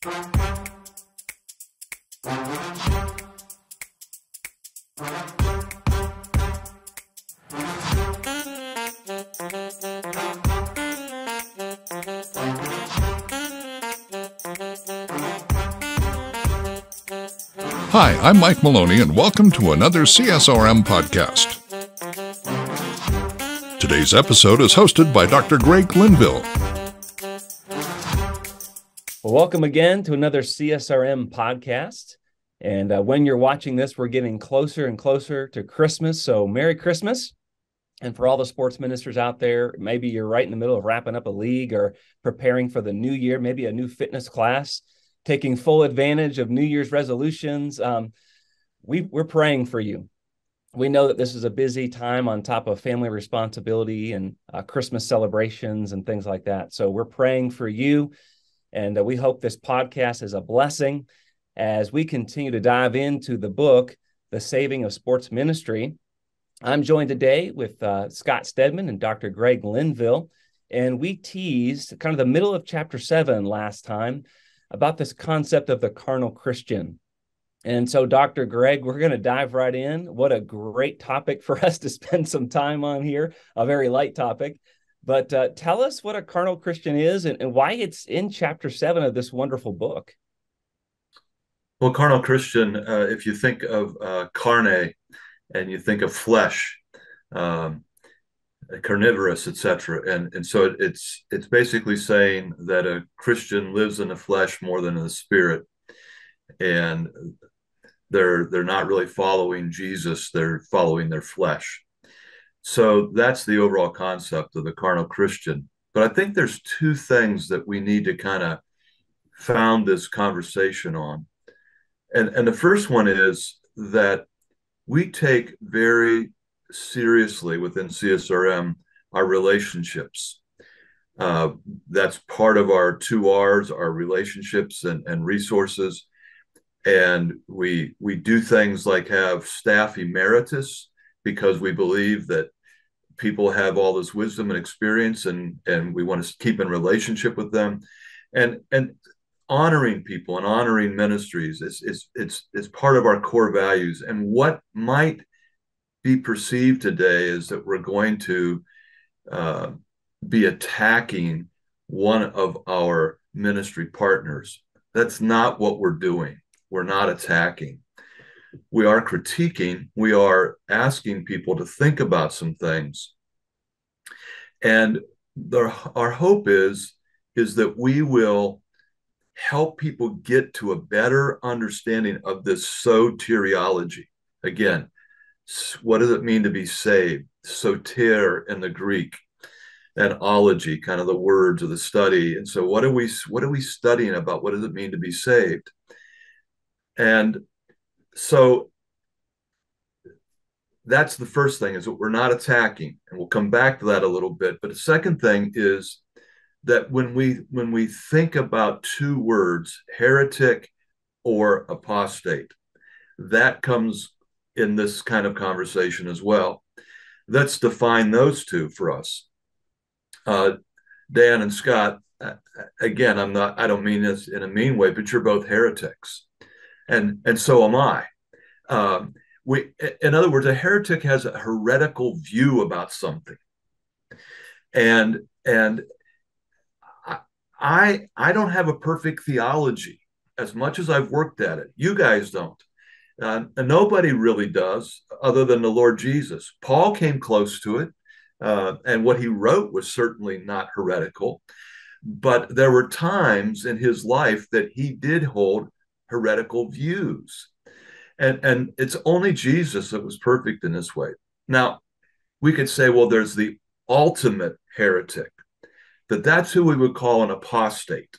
Hi, I'm Mike Maloney, and welcome to another CSRM podcast. Today's episode is hosted by Dr. Greg Linville. Welcome again to another CSRM podcast. And uh, when you're watching this, we're getting closer and closer to Christmas. So, Merry Christmas. And for all the sports ministers out there, maybe you're right in the middle of wrapping up a league or preparing for the new year, maybe a new fitness class taking full advantage of New Year's resolutions. Um, we, we're praying for you. We know that this is a busy time on top of family responsibility and uh, Christmas celebrations and things like that. So we're praying for you. And uh, we hope this podcast is a blessing as we continue to dive into the book, The Saving of Sports Ministry. I'm joined today with uh, Scott Stedman and Dr. Greg Linville. And we teased kind of the middle of chapter seven last time about this concept of the carnal Christian. And so, Dr. Greg, we're going to dive right in. What a great topic for us to spend some time on here, a very light topic. But uh, tell us what a carnal Christian is and, and why it's in chapter seven of this wonderful book. Well, carnal Christian, uh, if you think of uh, carne and you think of flesh, um, carnivorous, etc. And and so it's it's basically saying that a Christian lives in the flesh more than in the spirit, and they're they're not really following Jesus; they're following their flesh. So that's the overall concept of the carnal Christian. But I think there's two things that we need to kind of found this conversation on, and and the first one is that we take very seriously within CSRM our relationships. Uh, that's part of our two R's, our relationships and, and resources. And we we do things like have staff emeritus because we believe that people have all this wisdom and experience and and we want to keep in relationship with them. And and honoring people and honoring ministries is it's it's it's part of our core values. And what might be perceived today is that we're going to uh, be attacking one of our ministry partners. That's not what we're doing. We're not attacking. We are critiquing. We are asking people to think about some things. And the, our hope is, is that we will help people get to a better understanding of this soteriology. Again, what does it mean to be saved? Soter in the Greek, and ology, kind of the words of the study. And so, what are we what are we studying about? What does it mean to be saved? And so, that's the first thing is that we're not attacking, and we'll come back to that a little bit. But the second thing is that when we when we think about two words, heretic or apostate, that comes in this kind of conversation as well. Let's define those two for us. Uh, Dan and Scott, again, I'm not, I don't mean this in a mean way, but you're both heretics. And, and so am I. Um, we, in other words, a heretic has a heretical view about something. And, and I, I don't have a perfect theology as much as I've worked at it. You guys don't. Uh, nobody really does, other than the Lord Jesus. Paul came close to it, uh, and what he wrote was certainly not heretical. But there were times in his life that he did hold heretical views. And, and it's only Jesus that was perfect in this way. Now, we could say, well, there's the ultimate heretic, that that's who we would call an apostate,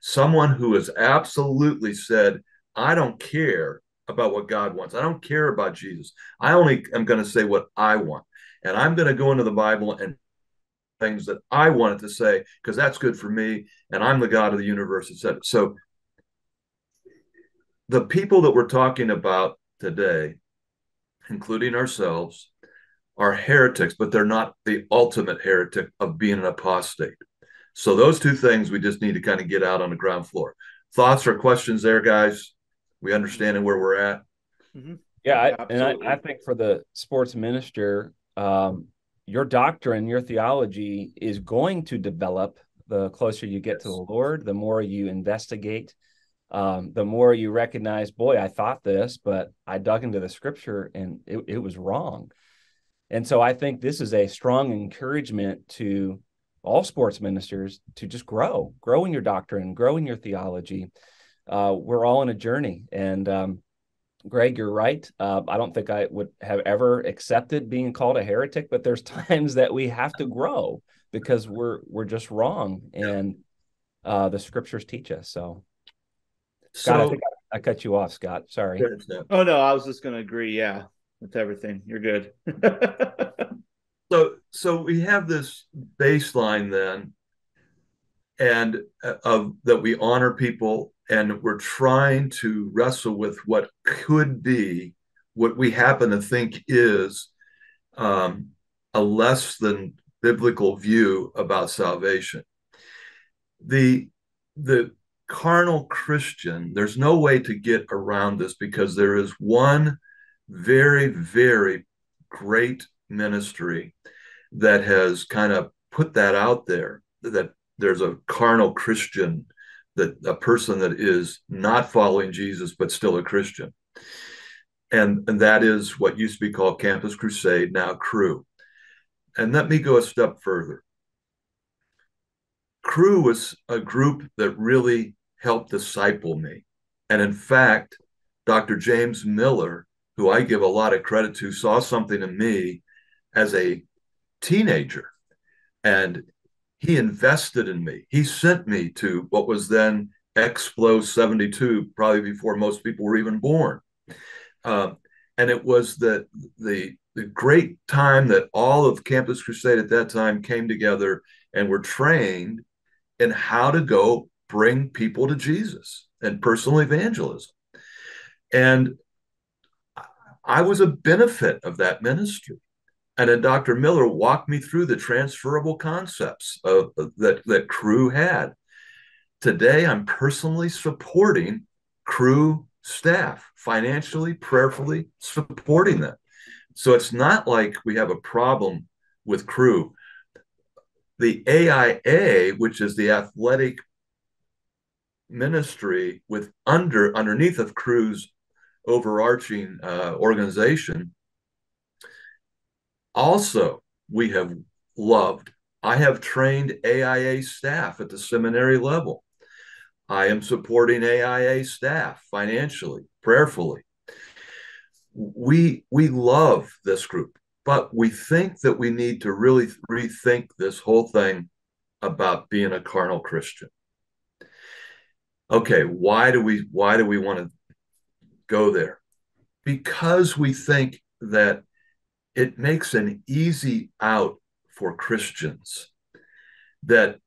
someone who has absolutely said, I don't care about what God wants. I don't care about Jesus. I only am going to say what I want. And I'm going to go into the Bible and things that I wanted to say because that's good for me. And I'm the God of the universe, etc. So the people that we're talking about today, including ourselves, are heretics, but they're not the ultimate heretic of being an apostate. So those two things we just need to kind of get out on the ground floor. thoughts or questions there, guys? We understand where we're at. Mm-hmm. Yeah, I, and I, I, think for the sports minister, um, your doctrine, your theology is going to develop the closer you get yes. to the Lord, the more you investigate, um, the more you recognize, boy, I thought this, but I dug into the scripture and it, it was wrong. And so I think this is a strong encouragement to all sports ministers to just grow, grow in your doctrine, grow in your theology. Uh, we're all in a journey. And um, Greg, you're right. Uh, I don't think I would have ever accepted being called a heretic, but there's times that we have to grow because we're we're just wrong, and uh, the scriptures teach us. So, Scott, so, I think I, I, cut you off, Scott. Sorry. Oh no, I was just going to agree. Yeah, with everything. You're good. so, so we have this baseline then, and uh, of that we honor people and we're trying to wrestle with what could be what we happen to think is um, a less than biblical view about salvation. The the carnal Christian, there's no way to get around this because there is one very, very great ministry that has kind of put that out there that there's a carnal Christian that a person that is not following Jesus but still a Christian. And, and that is what used to be called Campus Crusade, now Cru. And let me go a step further. Cru was a group that really helped disciple me. And in fact, Dr. James Miller, who I give a lot of credit to, saw something in me as a teenager. And he invested in me. He sent me to what was then Explo 72, probably before most people were even born. Uh, and it was the, the, the great time that all of Campus Crusade at that time came together and were trained in how to go bring people to Jesus and personal evangelism. And I was a benefit of that ministry. And then Dr. Miller walked me through the transferable concepts of, that, that Cru had. Today, I'm personally supporting Cru staff, financially, prayerfully supporting them. So it's not like we have a problem with Cru. The AIA, which is the athletic ministry with under underneath of Cru's overarching uh, organization, also, we have loved. I have trained AIA staff at the seminary level. I am supporting AIA staff financially, prayerfully. We we love this group, but we think that we need to really rethink this whole thing about being a carnal Christian. Okay, why do we why do we want to go there? Because we think that it makes an easy out for Christians that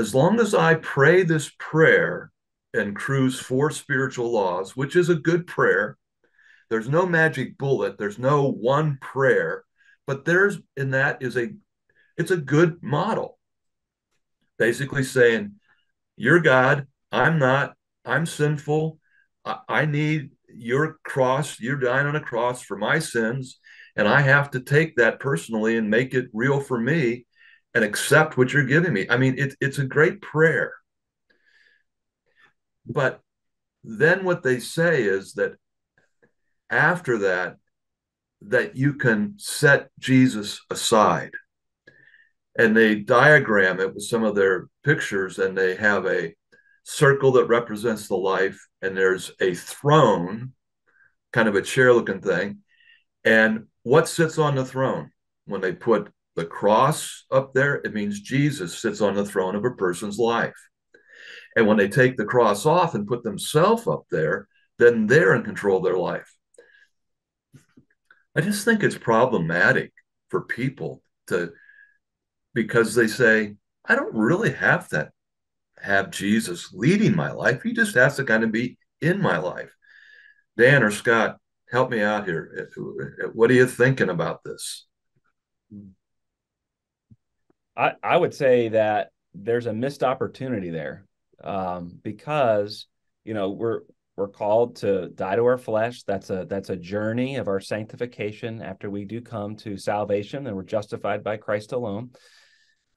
as long as I pray this prayer and Cru's four spiritual laws, which is a good prayer, there's no magic bullet, there's no one prayer, but there's in that is a it's a good model. Basically saying, You're God, I'm not, I'm sinful, I, I need your cross, you're dying on a cross for my sins and I have to take that personally and make it real for me and accept what you're giving me. I mean, it, it's a great prayer. But then what they say is that after that, that you can set Jesus aside. And they diagram it with some of their pictures, and they have a circle that represents the life, and there's a throne, kind of a chair looking thing. And what sits on the throne? When they put the cross up there, it means Jesus sits on the throne of a person's life. And when they take the cross off and put themselves up there, then they're in control of their life. I just think it's problematic for people to, because they say, I don't really have that, have Jesus leading my life. He just has to kind of be in my life. Dan or Scott, help me out here. What are you thinking about this? I, I would say that there's a missed opportunity there. um, because you know we're we're called to die to our flesh that's a that's a journey of our sanctification after we do come to salvation and we're justified by christ alone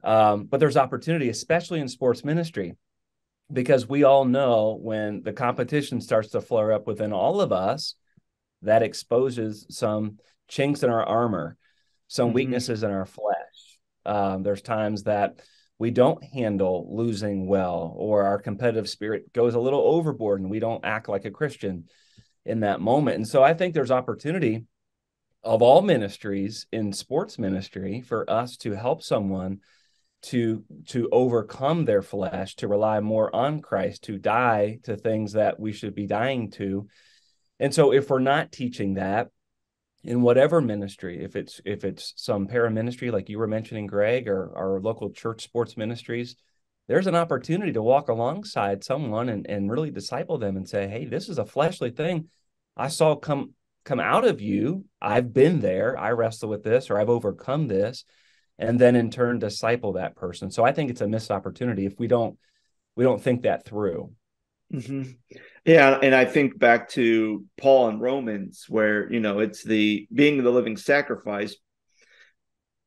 um, but there's opportunity especially in sports ministry because we all know when the competition starts to flare up within all of us that exposes some chinks in our armor some mm-hmm. weaknesses in our flesh um, there's times that we don't handle losing well or our competitive spirit goes a little overboard and we don't act like a christian in that moment and so i think there's opportunity of all ministries in sports ministry for us to help someone to to overcome their flesh to rely more on christ to die to things that we should be dying to. And so if we're not teaching that in whatever ministry if it's if it's some para ministry like you were mentioning greg or our local church sports ministries there's an opportunity to walk alongside someone and, and really disciple them and say hey this is a fleshly thing. I saw come come out of you. I've been there. I wrestle with this or i've overcome this and then in turn disciple that person so i think it's a missed opportunity if we don't we don't think that through Mm-hmm. Yeah, and I think back to Paul and Romans, where you know it's the being the living sacrifice,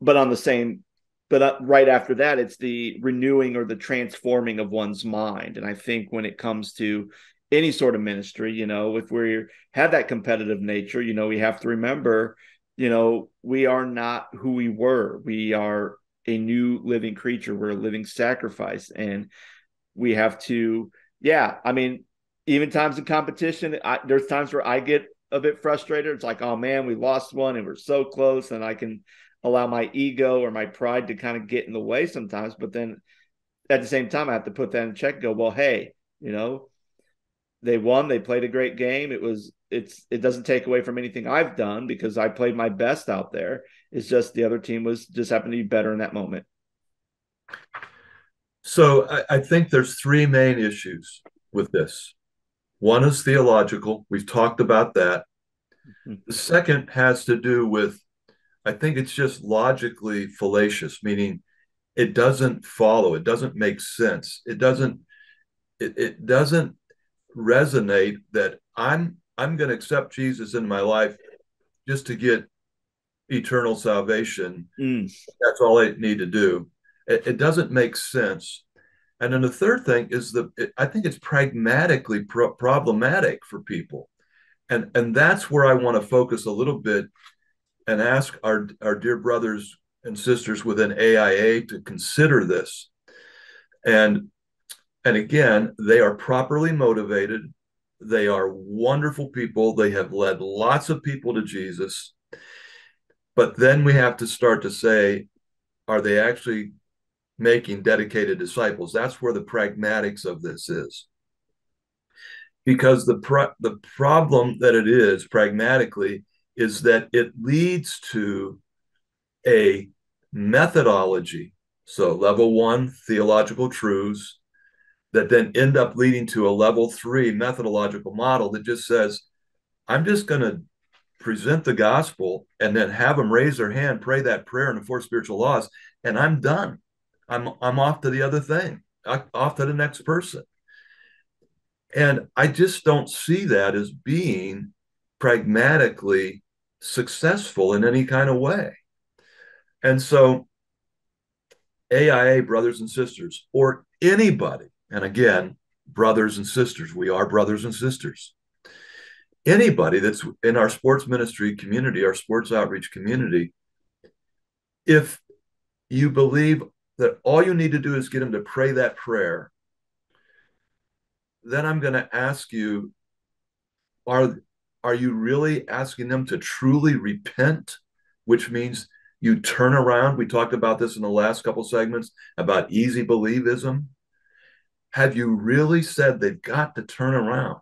but on the same, but uh, right after that, it's the renewing or the transforming of one's mind. And I think when it comes to any sort of ministry, you know, if we have that competitive nature, you know, we have to remember, you know, we are not who we were. We are a new living creature. We're a living sacrifice, and we have to yeah, I mean, even times in competition, I, there's times where I get a bit frustrated. It's like, oh man, we lost one and we're so close, and I can allow my ego or my pride to kind of get in the way sometimes. But then at the same time, I have to put that in check. go, well, hey, you know, they won. They played a great game. It was it's it doesn't take away from anything I've done because I played my best out there. It's just the other team was just happened to be better in that moment. So I, I think there's three main issues with this. One is theological. We've talked about that. Mm-hmm. The second has to do with, I think it's just logically fallacious, meaning it doesn't follow, it doesn't make sense, it doesn't, it, it doesn't resonate that I'm I'm going to accept Jesus in my life just to get eternal salvation. Mm. That's all I need to do it, it doesn't make sense. And then the third thing is that it, I think it's pragmatically pro- problematic for people. And, and that's where I want to focus a little bit and ask our, our dear brothers and sisters within AIA to consider this. And, and again, they are properly motivated. They are wonderful people. They have led lots of people to Jesus. But then we have to start to say, are they actually making dedicated disciples. That's where the pragmatics of this is. Because the pro- the problem that it is pragmatically is that it leads to a methodology. So level 1 theological truths that then end up leading to a level 3 methodological model that just says I'm just going to present the gospel and then have them raise their hand, pray that prayer in the four spiritual laws, and I'm done. I'm I'm off to the other thing, off to the next person. And I just don't see that as being pragmatically successful in any kind of way. And so AIA brothers and sisters, or anybody, and again, brothers and sisters, we are brothers and sisters. Anybody that's in our sports ministry community, our sports outreach community, if you believe that all you need to do is get them to pray that prayer, then I'm going to ask you are are you really asking them to truly repent, which means you turn around? We talked about this in the last couple segments about easy believism. Have you really said they've got to turn around?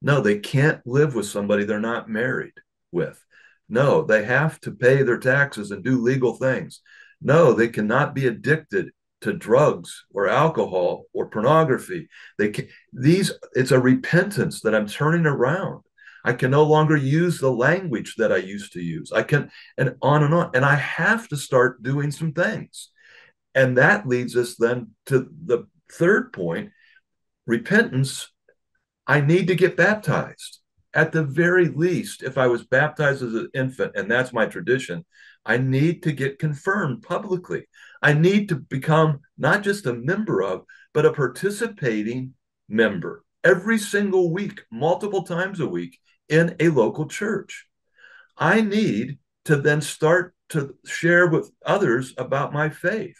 No, they can't live with somebody they're not married with. No, they have to pay their taxes and do legal things. No, they cannot be addicted to drugs or alcohol or pornography. They can, these it's a repentance that I'm turning around. I can no longer use the language that I used to use. I can and on and on. And I have to start doing some things. And that leads us then to the third point. repentance, I need to get baptized. At the very least, if I was baptized as an infant, and that's my tradition, I need to get confirmed publicly. I need to become not just a member of, but a participating member every single week, multiple times a week in a local church. I need to then start to share with others about my faith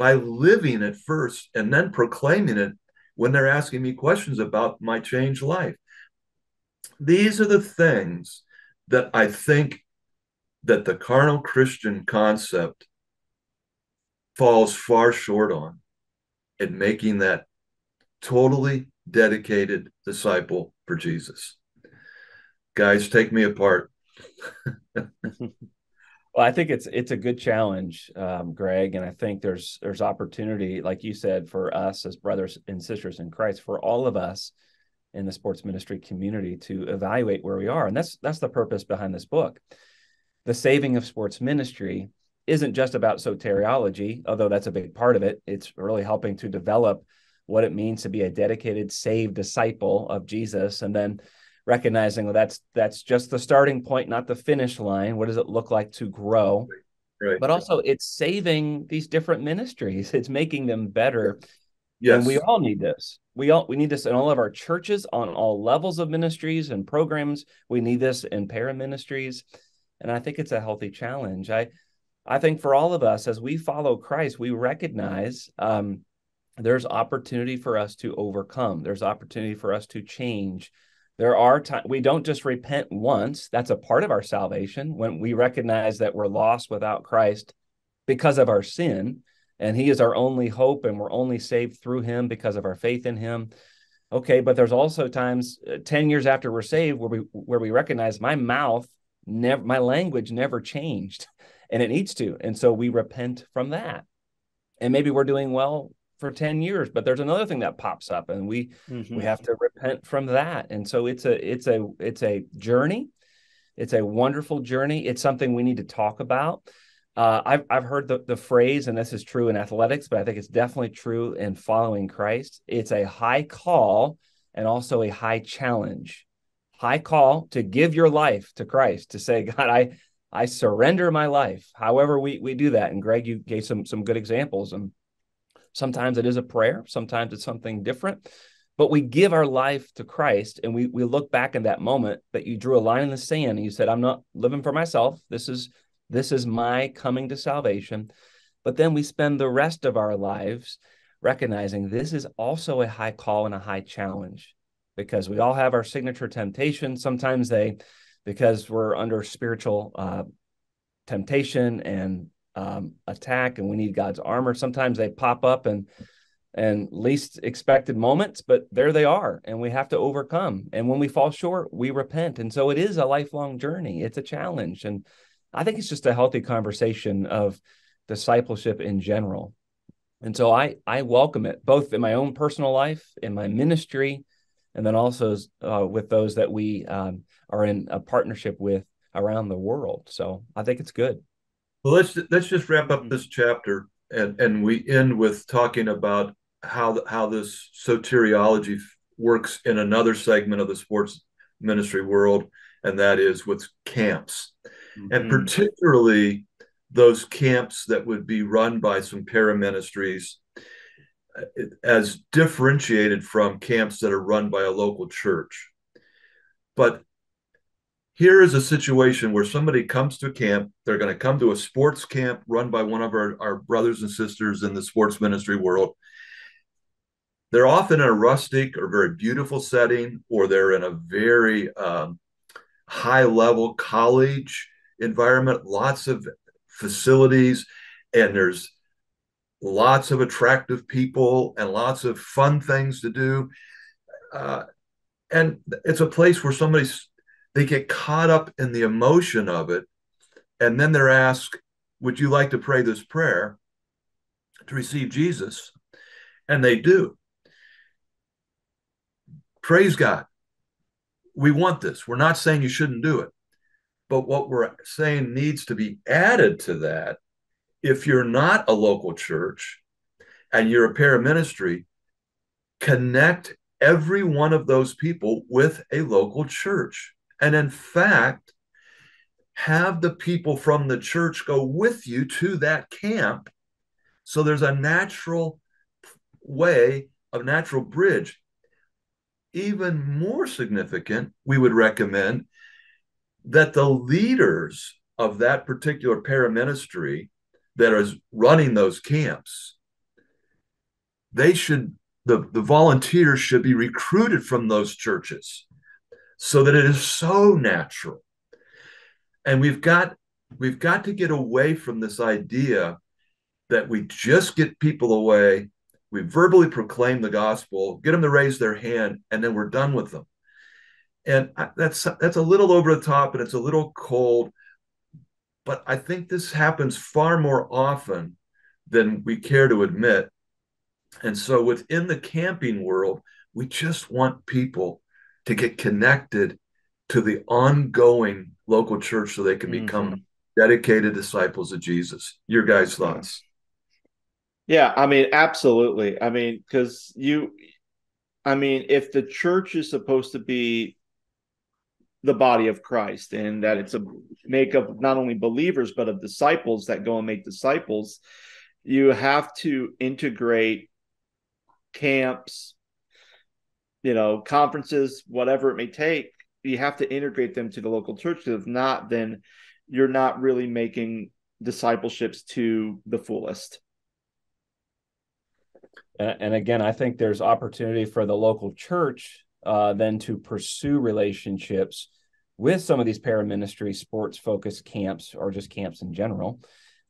by living it first and then proclaiming it when they're asking me questions about my changed life. These are the things that I think that the carnal Christian concept falls far short on in making that totally dedicated disciple for Jesus. Guys, take me apart. Well, I think it's it's a good challenge, um, Greg, and I think there's there's opportunity, like you said, for us as brothers and sisters in Christ, for all of us in the sports ministry community to evaluate where we are, and that's that's the purpose behind this book. The saving of sports ministry isn't just about soteriology, although that's a big part of it. It's really helping to develop what it means to be a dedicated, saved disciple of Jesus, and then recognizing well that's that's just the starting point not the finish line. What does it look like to grow? Right. but also it's saving these different ministries. It's making them better. Yes. And we all need this. We all we need this in all of our churches on all levels of ministries and programs. We need this in para ministries and i think it's a healthy challenge. I i think for all of us as we follow christ we recognize um, there's opportunity for us to overcome. There's opportunity for us to change there are times we don't just repent once. That's a part of our salvation when we recognize that we're lost without Christ because of our sin, and He is our only hope, and we're only saved through Him because of our faith in Him. Okay, but there's also times uh, 10 years after we're saved where we where we recognize my mouth never my language never changed and it needs to. And so we repent from that. And maybe we're doing well for 10 years but there's another thing that pops up and we mm-hmm. we have to repent from that. And so it's a it's a it's a journey. It's a wonderful journey. It's something we need to talk about. Uh, I've, I've heard the, the phrase and this is true in athletics but i think it's definitely true in following christ. It's a high call and also a high challenge. High call to give your life to christ to say god i i surrender my life. However we we do that. And greg you gave some some good examples and Sometimes it is a prayer, sometimes it's something different. But we give our life to Christ and we we look back in that moment that you drew a line in the sand and you said, I'm not living for myself. This is this is my coming to salvation. But then we spend the rest of our lives recognizing this is also a high call and a high challenge because we all have our signature temptations. Sometimes they, because we're under spiritual uh, temptation and um, attack and we need God's armor. Sometimes they pop up and and least expected moments, but there they are, and we have to overcome. And when we fall short, we repent. And so it is a lifelong journey. It's a challenge, and I think it's just a healthy conversation of discipleship in general. And so I I welcome it both in my own personal life, in my ministry, and then also uh, with those that we um, are in a partnership with around the world. So I think it's good. Well, let's let's just wrap up this chapter, and and we end with talking about how how this soteriology works in another segment of the sports ministry world, and that is with camps, mm-hmm. and particularly those camps that would be run by some para ministries uh, as differentiated from camps that are run by a local church. But here is a situation where somebody comes to a camp. They're going to come to a sports camp run by one of our, our brothers and sisters in the sports ministry world. They're often in a rustic or very beautiful setting or they're in a very um, high level college environment lots of facilities and there's lots of attractive people and lots of fun things to do. Uh, and it's a place where somebody's they get caught up in the emotion of it and then they're asked would you like to pray this prayer to receive jesus? And they do. Praise god. We want this. We're not saying you shouldn't do it but what we're saying needs to be added to that. If you're not a local church and you're a para ministry connect every one of those people with a local church. And in fact, have the people from the church go with you to that camp. So there's a natural way, a natural bridge. Even more significant, we would recommend that the leaders of that particular paraministry that is running those camps, they should the, the volunteers should be recruited from those churches so that it is so natural. And we've got we've got to get away from this idea that we just get people away, we verbally proclaim the gospel, get them to raise their hand, and then we're done with them. And that's that's a little over the top and it's a little cold, but I think this happens far more often than we care to admit. And so within the camping world, we just want people to get connected to the ongoing local church so they can mm-hmm. become dedicated disciples of Jesus. Your guys' thoughts? Yeah, I mean, absolutely. I mean, because you, I mean, if the church is supposed to be the body of Christ and that it's a make of not only believers but of disciples that go and make disciples, you have to integrate camps, you know, conferences, whatever it may take, you have to integrate them to the local church. If not, then you're not really making discipleships to the fullest. And again, I think there's opportunity for the local church uh, then to pursue relationships with some of these paraministry sports focused camps or just camps in general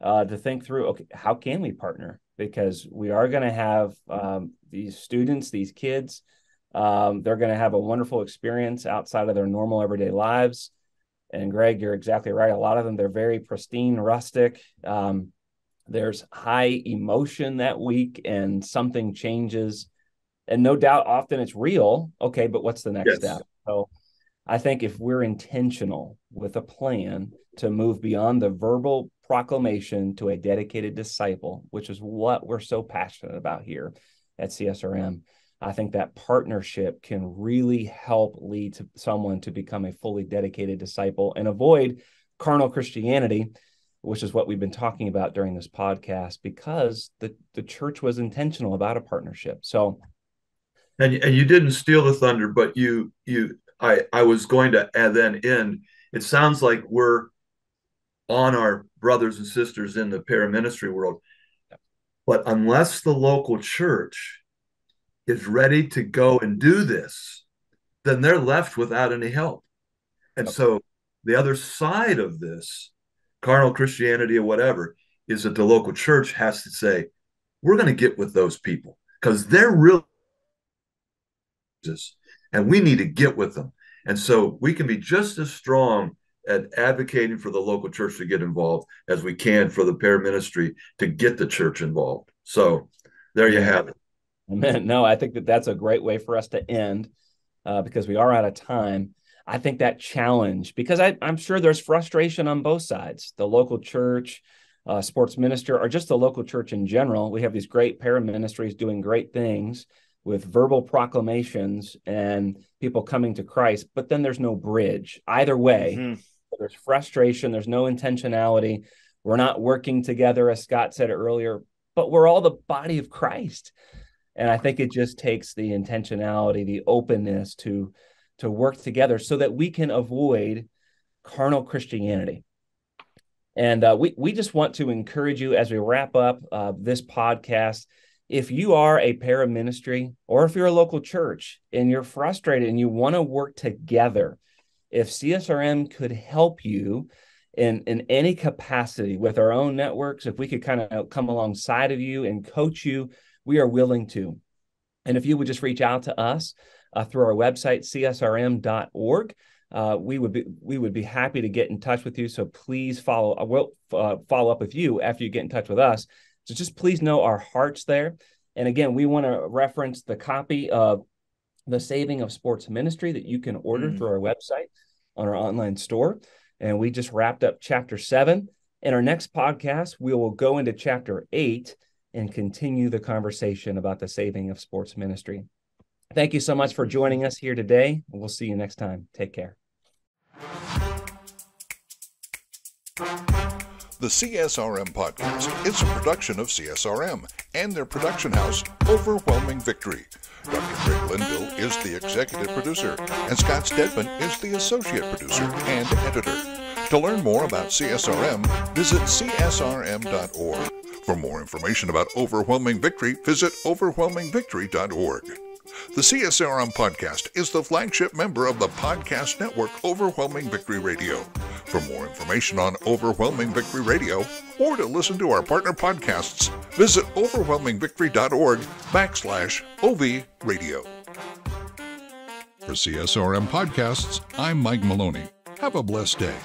uh, to think through okay how can we partner because we are going to have um, these students, these kids. Um, they're going to have a wonderful experience outside of their normal everyday lives. And Greg, you're exactly right. A lot of them, they're very pristine, rustic. Um, there's high emotion that week, and something changes. And no doubt, often it's real. Okay, but what's the next yes. step? So I think if we're intentional with a plan to move beyond the verbal proclamation to a dedicated disciple, which is what we're so passionate about here at CSRM. I think that partnership can really help lead to someone to become a fully dedicated disciple and avoid carnal Christianity, which is what we've been talking about during this podcast, because the, the church was intentional about a partnership. So and, and you didn't steal the thunder, but you you I I was going to add then end. It sounds like we're on our brothers and sisters in the paraministry world. But unless the local church is ready to go and do this, then they're left without any help. And okay. so the other side of this, carnal Christianity or whatever, is that the local church has to say, we're going to get with those people because they're really and we need to get with them. And so we can be just as strong at advocating for the local church to get involved as we can for the pair ministry to get the church involved. So there you have it. Amen. No, I think that that's a great way for us to end uh, because we are out of time. I think that challenge, because I, am sure there's frustration on both sides the local church, uh, sports minister, or just the local church in general. We have these great paraministries doing great things with verbal proclamations and people coming to Christ, but then there's no bridge. Either way, mm-hmm. there's frustration, there's no intentionality. We're not working together, as Scott said earlier, but we're all the body of Christ. And I think it just takes the intentionality, the openness to to work together so that we can avoid carnal Christianity. And uh, we we just want to encourage you as we wrap up uh, this podcast if you are a para ministry or if you're a local church and you're frustrated and you want to work together, if CSRM could help you in, in any capacity with our own networks, if we could kind of come alongside of you and coach you, we are willing to. And if you would just reach out to us uh, through our website, csrm.org, uh, we would be we would be happy to get in touch with you. So please follow. I uh, will uh, follow up with you after you get in touch with us so just please know our hearts there. And again, we want to reference the copy of The Saving of Sports Ministry that you can order mm-hmm. through our website on our online store. And we just wrapped up chapter seven. In our next podcast, we will go into chapter eight and continue the conversation about the saving of sports ministry. Thank you so much for joining us here today. We'll see you next time. Take care. The CSRM podcast is a production of CSRM and their production house, Overwhelming Victory. Dr. Rick Linville is the executive producer, and Scott Stedman is the associate producer and editor. To learn more about CSRM, visit csrm.org. For more information about Overwhelming Victory, visit overwhelmingvictory.org. The CSRM podcast is the flagship member of the podcast network Overwhelming Victory Radio. For more information on Overwhelming Victory Radio or to listen to our partner podcasts, visit overwhelmingvictory.org backslash OV radio. For CSRM podcasts, I'm Mike Maloney. Have a blessed day.